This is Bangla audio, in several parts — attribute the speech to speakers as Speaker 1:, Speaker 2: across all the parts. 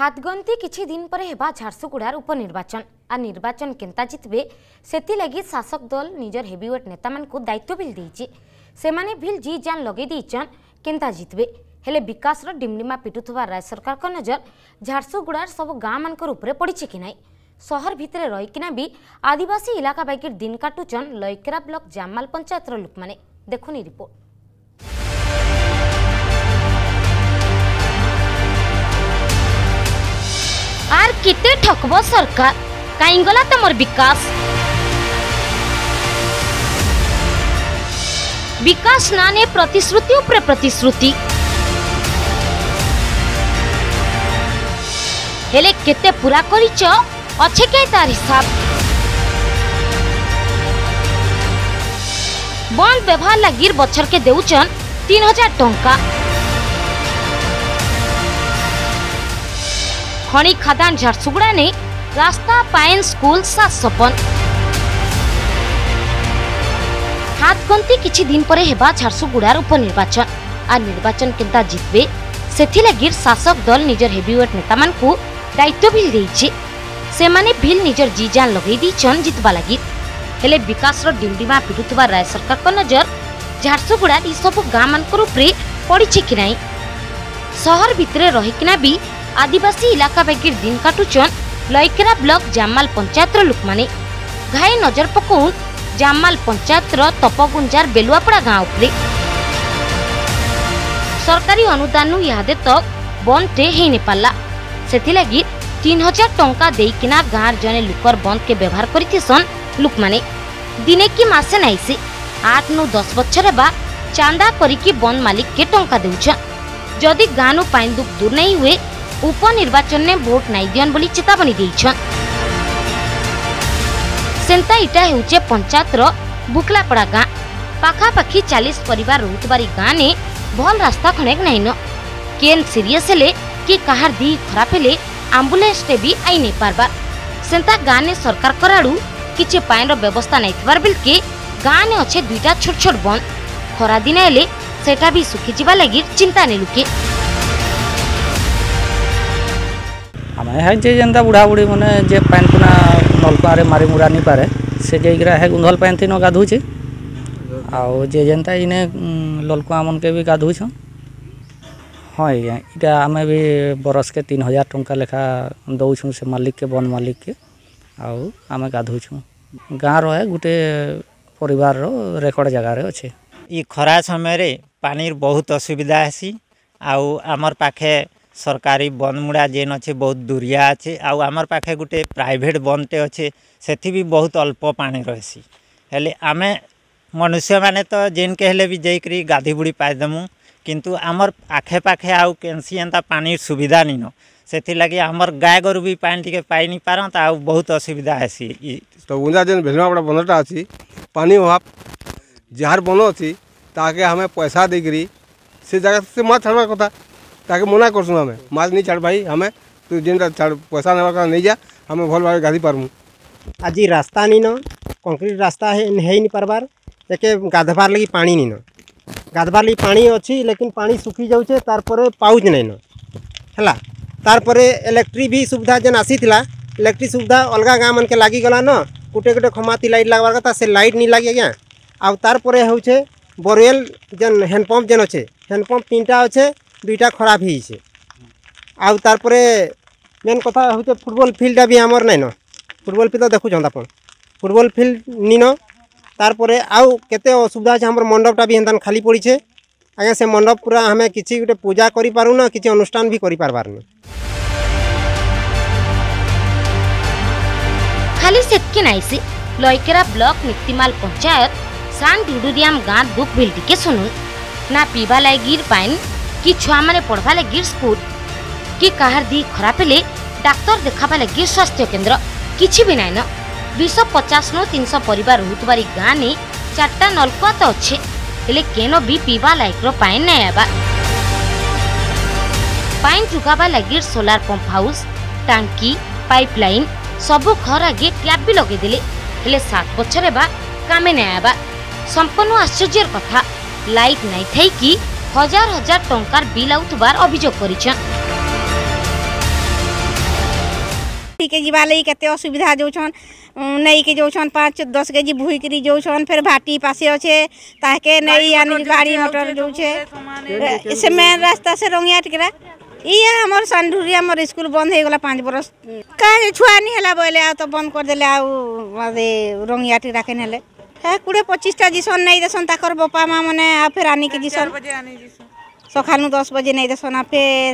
Speaker 1: ହାତଗନ୍ତି କିଛି ଦିନ ପରେ ହେବା ଝାରସୁଗୁଡ଼ାର ଉପନିର୍ବାଚନ আর নির্বাচন কেন্তা জিতবে সেগে শাসক দল নিজের হেভিওয়েট নেতা মানুষ দায়িত্ব বিল দিয়েছে সেমানে ভিল জি জান লগাই দিয়েছন কেন্তা জিতবে ହେଲେ ବିକାଶର ଡିମ୍ଡିମା ପିଟୁଥିବା ରାଜ୍ୟ ସରକାରଙ୍କ ନଜର ଝାରସୁଗୁଡ଼ାର ସବୁ ଗାଁମାନଙ୍କ ଉପରେ ପଡ଼ିଛି କି ନାହିଁ ସହର ଭିତରେ ରହିକିନା ବି ଆଦିବାସୀ ଇଲାକା ବାଇକି ଦିନ କାଟୁଛନ୍ ଲଇକେରା ବ୍ଲକ ଜାମାଲ ପଞ୍ଚାୟତର ଲୋକମାନେ ଦେଖୁନି ରିପୋର୍ଟ কেতে ঠকব সরকার কাইগলা তোমার বিকাশ বিকাশ না নে প্রতিশ্রুতি উপরে প্রতিশ্রুতি ହେଲେ କେତେ ପୁରା କରିଛ ଅଛି କେ ତାର ହିସାବ ବନ୍ଦ ବ୍ୟବହାର ଲାଗି ବଛରକେ ଦେଉଛନ୍ ତିନି ହଜାର ଟଙ୍କା खणी खदान झारसुगुड़ा ने रास्ता पाइन स्कूल सात सौ हाथ गंती किसी दिन पर झारसुगुड़ार उपनिर्वाचन आ निर्वाचन केन्ता जितबे से शासक दल निजर हेवीवेट नेता दायित्व भी देचे भिल निजर जी जान लगे जितवा लगी हेले विकास डिमडिमा पिटुवा राज्य सरकार को नजर झारसुगुड़ा सबू गाँ मान पड़ी कि ना सहर भितर रहीकिना भी আদিবাসী ইলাকা বেগির দিন কাটুচন লইকেরা ব্লক জামাল পঞ্চায়েতর লোকমানে ঘাই নজর পকাউন জামাল পঞ্চায়েতর তপগুঞ্জার বেলুয়াপড়া গাঁ উপরে সরকারি অনুদান ইহাদে তক বন্ধটে হয়ে নেপারলা সেগি তিন হাজার টঙ্কা দেইকিনা গাঁর জনে লুকর বন্ধকে ব্যবহার করিথিসন লুকমানে দিনে কি মাসে নাইসি আট নু দশ বছর বা চান্দা করিকি বন্ধ মালিককে টঙ্কা দেউছন যদি গাঁনু পাইন্দুক দূর নাই হুয়ে উপনির্বাচনে ভোট নাই দিয়ন বলে চেতাবনী দিয়েছেন সেন্তা ইটা হেউছে পঞ্চায়েতর বুকলাপড়া গাঁ পাখাপাখি চালিশ পরিবার রহুতবার গাঁনে ভল রাস্তা খণেক নাইন কেন সিরিয়স হলে কি কাহার দিহ খরাপ হলে আম্বুলেন্সটে বি আই নাই পারবার সেন্তা গাঁনে সরকার করাড়ু কিছু পাইনর ব্যবস্থা নাই থার বেলকে গাঁনে অছে দুইটা ছোট ছোট বন খরা দিনে হলে সেটা বি শুখিযা লাগি চিন্তা নেই লুকে
Speaker 2: ନାଇଁ ହେ ଯେ ଯେନ୍ତା ବୁଢ଼ାବୁଢ଼ୀ ମାନେ ଯେ ପାଏନ୍ ପୁନା ନଲକୁଆଁରେ ମାରି ମୁରା ନେଇ ପାରେ ସେ ଯାଇକିରା ହେ ଗୁନ୍ଧଲ ପାଏନ୍ ଥିନ ଗାଧଉଛେ ଆଉ ଯେ ଯେନ୍ତା ଇନେ ଲଲକୁଆଁ ମନକେ ବି ଗାଧୋଉଛନ୍ ହଁ ଆଜ୍ଞା ଇଟା ଆମେ ବି ବରଷକେ ତିନି ହଜାର ଟଙ୍କା ଲେଖା ଦଉଛୁଁ ସେ ମାଲିକକେ ବନ ମାଲିକକେ ଆଉ ଆମେ ଗାଧଉଛୁଁ ଗାଁର ହେ ଗୁଟେ ପରିବାରର ରେକର୍ଡ଼ ଜାଗାରେ ଅଛେ
Speaker 3: ଇ ଖରା ସମୟରେ ପାଣିର ବହୁତ ଅସୁବିଧା ହେସି ଆଉ ଆମର୍ ପାଖେ ସରକାରୀ ବନ୍ଦ୍ମୁଡ଼ା ଯେନ୍ ଅଛେ ବହୁତ୍ ଦୂରିଆ ଅଛେ ଆଉ ଆମର୍ ପାଖେ ଗୁଟେ ପ୍ରାଇଭେଟ୍ ବନ୍ଦ୍ଟେ ଅଛେ ସେଥି ବି ବହୁତ୍ ଅଳ୍ପ ପାଣି ରହେସି ହେଲେ ଆମେ ମନୁଷ୍ୟମାନେ ତ ଯେନ୍କେ ହେଲେ ବି ଯାଇକରି ଗାଧିବୁଡ଼ି ପାଇଦେମୁ କିନ୍ତୁ ଆମର୍ ଆଖେପାଖେ ଆଉ କେନ୍ସି ଏନ୍ତା ପାଣିର୍ ସୁବିଧା ନିନ ସେଥିର୍ଲାଗି ଆମର୍ ଗାଏ ଗୋରୁ ବି ପାଣି ଟିକେ ପାଇନି ପାରନ୍ ଆଉ ବହୁତ୍ ଅସୁବିଧା ହେସି
Speaker 4: ତ ଉଞ୍ଜା ଯେନ୍ ଭେଲମାପଡ଼ା ବନ୍ଧଟା ଅଛି ପାଣି ଅଭାବ ଯାହାର ବନ ଅଛି ତାହାକେ ଆମେ ପଇସା ଦେଇକରି ସେ ଜାଗା ସେ ମାଛ ଛାଡ଼ବା କଥା ताकि मना करसुँ आम माछ नहीं छाड़ भाई आम तु तो जिनका छाड़ पैसा ने नहीं जा हमें भल भाव गाधी पार्मू
Speaker 5: आज रास्ता नहीं न कंक्रीट रास्ता है नहीं पार्बार एक गाधवार लगी पा नहीं न गाधवार लगी पा अच्छी लेकिन पा सुखी जाऊे तारे पाउज नहीं ना तार इलेक्ट्रिक भी सुविधा जेन आसी इलेक्ट्रिक सुविधा अलग गाँव मानक के लगिगला न गोटे गोटे खमाती लाइट लगवार कथा से लाइट नहीं लगे आज्ञा आउ तारे हूँ बोरवेल जेन हैंडपम्प जेन अच्छे हैंडपम्प तीन टा अच्छे দুইটা খারাপ হয়েছে আউ তারপরে মেন কথা হচ্ছে ফুটবল ফিল্ডটা বি আমার নাই ন ফুটবল ফিল্ড দেখুছ আপন ফুটবল ফিল্ড নিন তারপরে আউ কেতে অসুবিধা আছে আমার মণ্ডপটা বি এনতান খালি পড়িছে আজ্ঞা সে মণ্ডপ পুরা আমি কিছু গোটে পূজা করে পারু না কিছু অনুষ্ঠান বি করে পারবার না
Speaker 1: খালি নাই সে লয়কেরা ব্লক নিক্তিমাল পঞ্চায়েত সান ডুডুরিয়াম গাঁ বুক বিলটিকে শুনুন না পিবা লাগির পাইন କି ଛୁଆମାନେ ପଢ଼ବା ଲାଗି ସ୍କୁଲ କି କାହାର ଦେହ ଖରାପ ହେଲେ ଡାକ୍ତର ଦେଖାବା ଲାଗି ସ୍ୱାସ୍ଥ୍ୟ କେନ୍ଦ୍ର କିଛି ବି ନାଇଁନ ଦୁଇଶହ ପଚାଶ ନୁ ତିନିଶହ ପରିବାର ରହୁଥିବାରି ଗାଁ ନେଇ ଚାରିଟା ନଲକୂଆ ତ ଅଛେ ହେଲେ କେନ ବି ପିଇବା ଲାଇକ୍ର ପାଣି ନାଇଁ ଆବା ପାଣି ଯୋଗାବା ଲାଗି ସୋଲାର ପମ୍ପ ହାଉସ୍ ଟାଙ୍କି ପାଇପଲାଇନ୍ ସବୁ ଘର ଆଗେ ଟ୍ୟାପ୍ ବି ଲଗେଇଦେଲେ ହେଲେ ସାତ ପଛରେ ବା କାମେ ନାଇଁ ଆବା ସମ୍ପୂର୍ଣ୍ଣ ଆଶ୍ଚର୍ଯ୍ୟର କଥା ଲାଇଟ୍ ନାଇଁ ଥାଇକି হাজার হাজার টঙ্কার বিল আউথবার অভিযোগ করেছেন
Speaker 6: টিকে যা লাগে কেতে অসুবিধা যাচ্ছন ନେଇକି ଯାଉଛନ୍ ପାଞ୍ଚ ଦଶ କେଜି ବୋହିକିରି ଯାଉଛନ୍ ଫେର୍ ଭାଟି ପାଶେ ଅଛେ ତାହାକେ ନେଇ ଆନି ଗାଡ଼ି ମଟର ଯାଉଛେ ସେ ମେନ୍ ରାସ୍ତା ସେ ରଙ୍ଗିଆ ଟିକେରା ଇଏ ଆମର ସାଣ୍ଡୁରି ଆମର ସ୍କୁଲ ବନ୍ଦ ହେଇଗଲା ପାଞ୍ଚ ବରଷ କାହିଁ ଛୁଆ ନି ହେଲା ବୋଇଲେ ଆଉ ତ ବନ୍ଦ କରିଦେଲେ ଆଉ ରଙ୍ଗିଆ ଟିକେରା କେନ୍ ହେଲେ হ্যাঁ কুড়ে পঁচিশটা জিসন নেই দেসন তাকর বাপা মা মানে ফের আনিকে জিসন সকালু দশ বজে নেই দেসন ফের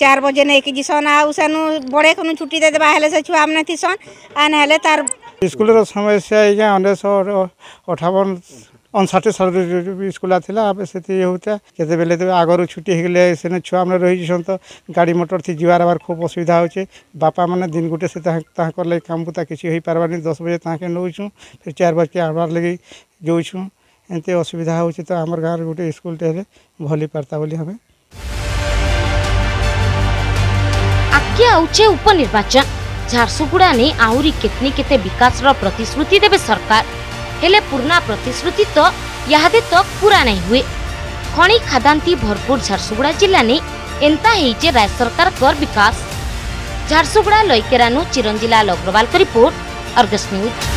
Speaker 6: চার বজে নেই জিসন আউ সেনু বড়ে কোনো ছুটি দে দেবা হলে সে ছুয়া মানে থিসন আর নহলে তার
Speaker 7: স্কুলের সমস্যা আজ্ঞা উনিশশো অঠাবন ଅଣଷାଠି ସତୁରି ବି ସ୍କୁଲା ଥିଲା ଆମେ ସେଠି ଇଏ ହଉଥିଲା କେତେବେଳେ ତେବେ ଆଗରୁ ଛୁଟି ହେଇଗଲେ ସେନେ ଛୁଆମାନେ ରହିଛନ୍ ତ ଗାଡ଼ି ମଟର୍ଥି ଯିବାର ଆବାର ଖୁବ୍ ଅସୁବିଧା ହେଉଛେ ବାପାମାନେ ଦିନ ଗୋଟେ ସେ ତାହାଙ୍କର ଲାଗି କାମକୁ ତା କିଛି ହେଇପାରବାନି ଦଶ ବଜେ ତାହାକେ ନେଉଛୁଁ ଫେର୍ ଚାରି ବଜକେ ଆଣବାର୍ ଲାଗି ଯାଉଛୁଁ ଏମିତି ଅସୁବିଧା ହେଉଛି ତ ଆମର ଗାଁରେ ଗୋଟେ ସ୍କୁଲଟେ ହେଲେ ଭଲ ହେଇପାରତା ବୋଲି ଆମେ
Speaker 1: ଆଗ୍ୟା ଆଉଛେ ଉପନିର୍ବାଚନ ଝାରସୁଗୁଡ଼ା ନେଇ ଆହୁରି କେତନି କେତେ ବିକାଶର ପ୍ରତିଶ୍ରୁତି ଦେବେ ସରକାର हेले पुराना प्रतिश्रुति तो यादे तो पूरा नहीं हुए खनि खादांती भरपूर झारसुगुड़ा जिला ने एंता है राज्य सरकार कर विकास Jharsuguda लयकेरानू Chiranjilal Agarwal report Argus news